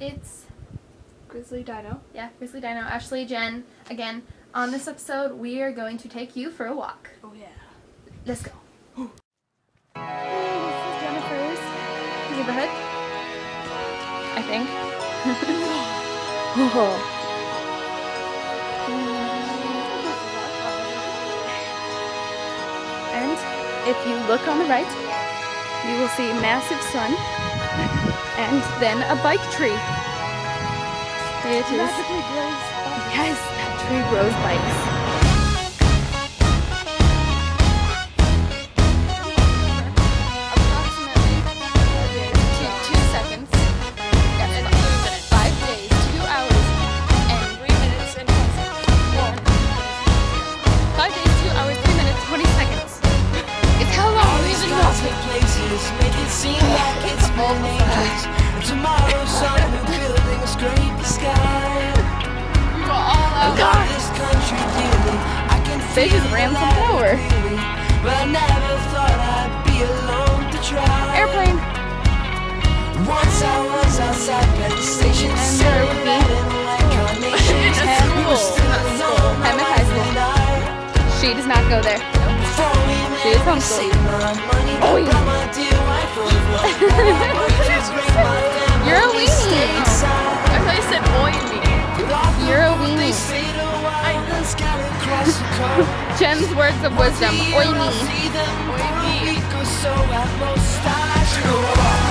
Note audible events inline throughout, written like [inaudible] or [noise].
It's Grizzly Dino. Yeah, Grizzly Dino. Ashlee, Jen, again, on this episode, we are going to take you for a walk. Oh, yeah. Let's go. This is Jennifer's neighborhood, I think. oh. [laughs] And if you look on the right, you will see massive sun. [laughs] and then a bike tree. It is. Yes, that tree grows bikes. She does not go there. She is homeschooled. Oh. [laughs] You're a weenie. I thought you said boy me. You're a weenie. [laughs] Jen's words of wisdom. Oi me. Oy me.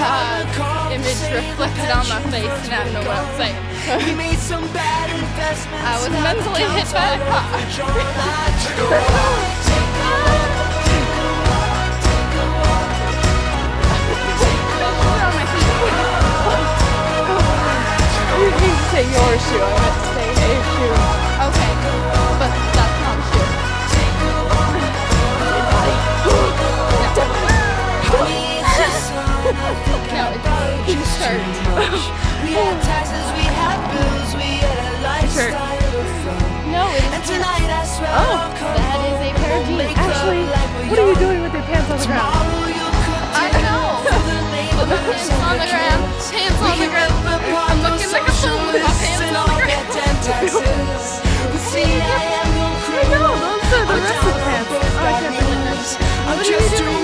uh, image reflected on my face and I don't know what I'm saying. I was mentally hit by a car. [laughs] ground. I know. Hands on the ground. Hands on the ground. I'm looking like a fool with my hands on the ground. I know. Those are the rest of the pants. I can't believe it. What are you doing?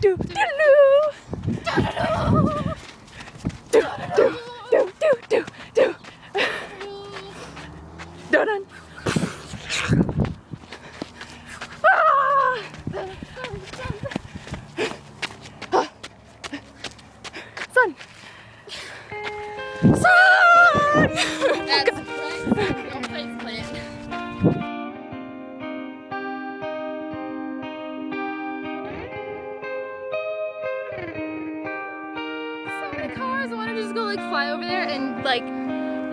do do do do do do do do do do do ah! ah. Son! Son!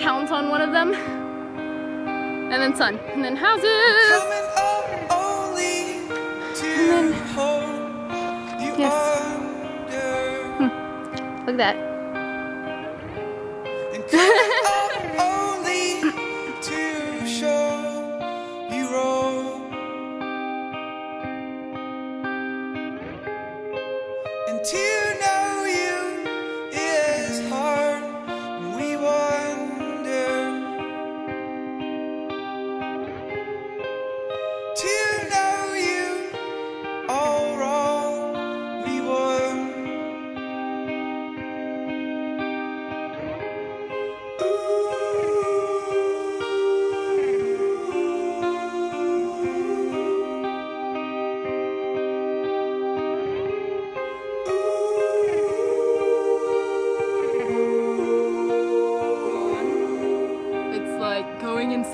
Pounce on one of them. And then sun. And then houses. Coming up only to hold you Yes. under. Hmm. Look at that.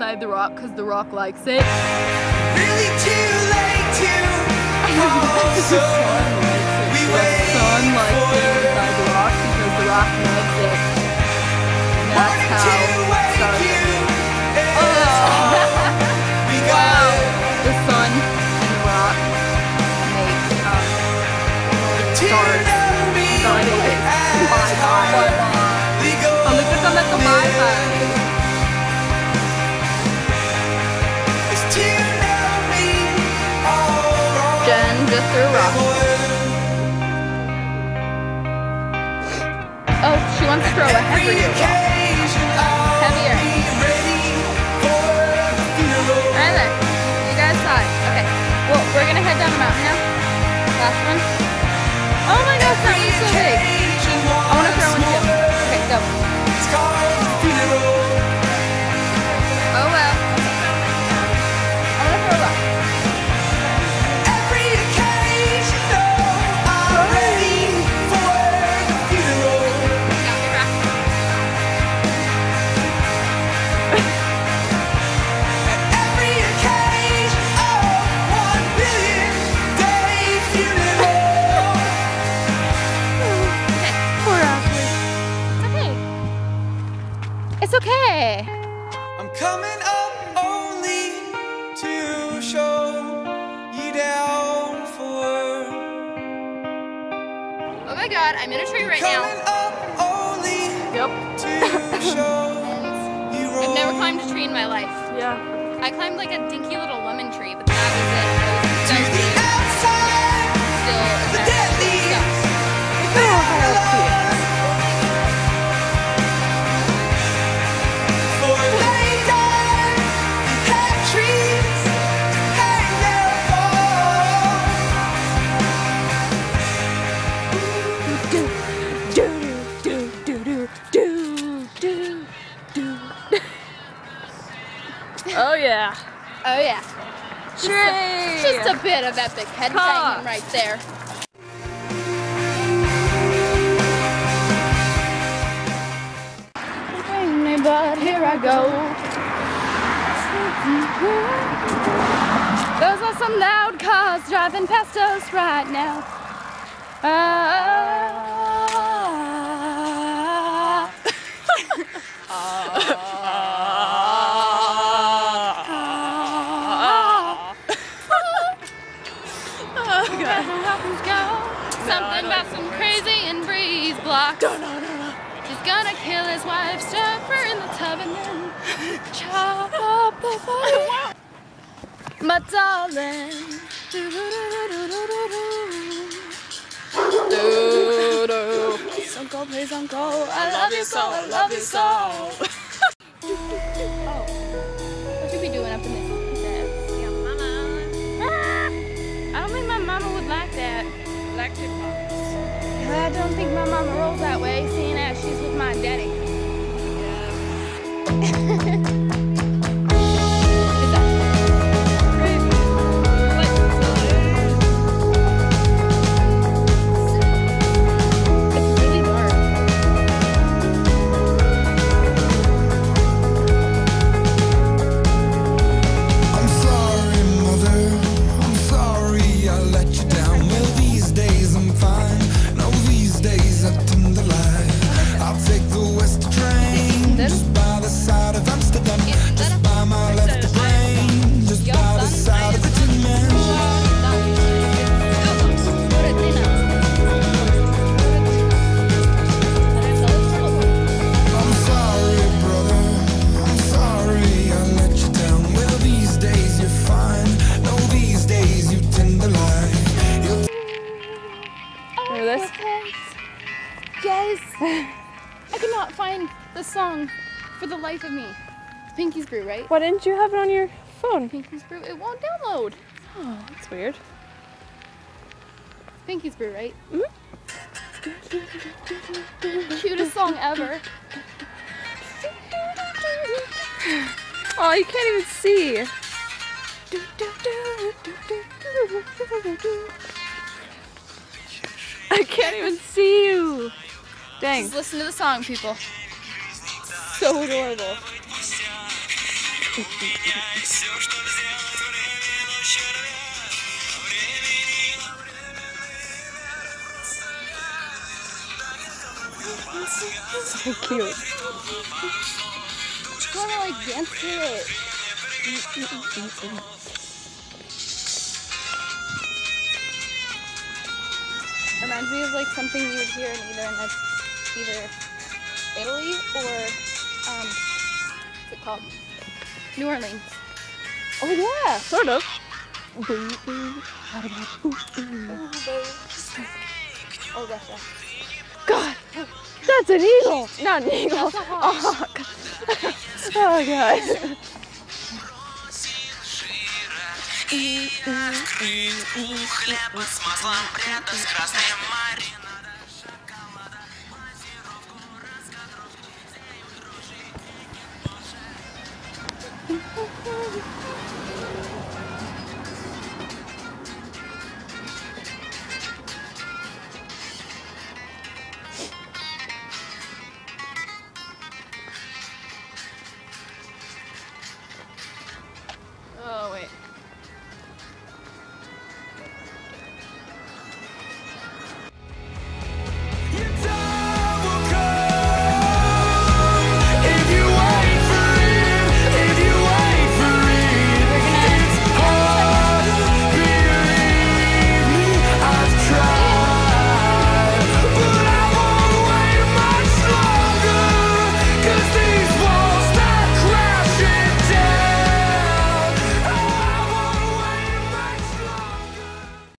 Inside the rock because the rock likes it. Really too late to fall, [laughs] so we The wait sun likes being inside the rock because the rock loves it. And that's how threw a rock. Oh, she wants to throw a heavier rock. God, I'm in a tree right now. Yep. to [laughs] show you wrong. I've never climbed a tree in my life. Yeah. I climbed like a dinky little of epic head banging right there. But here I go. Those are some loud cars driving past us right now. Ah. Something about some crazy and breeze block. He's gonna kill his wife, stuff her in the tub, and then chop up the body. My darling. Do-do. Uncle, please, uncle. I love you so, I love you so. oh. I don't think my mama rolls that way, seeing as she's with my daddy. Is [laughs] Yes! I could not find the song for the life of me. It's Pinky's Brew, right? Why didn't you have it on your phone? Pinky's Brew. It won't download. Oh, that's weird. Pinky's Brew, right? Mm hmm Cutest song ever. Oh, you can't even see. I can't even see you. Dang, Just listen to the song, people. so adorable. So cute. I wanna like dance to it. Reminds me of like something you would hear in either in like either Italy or um what's it called? New Orleans. Oh yeah, sort of. Oh Russia. God, that's an eagle, not an eagle. That's a hawk. Oh, God. oh God. Хлеба с маслом рядом с Красным морем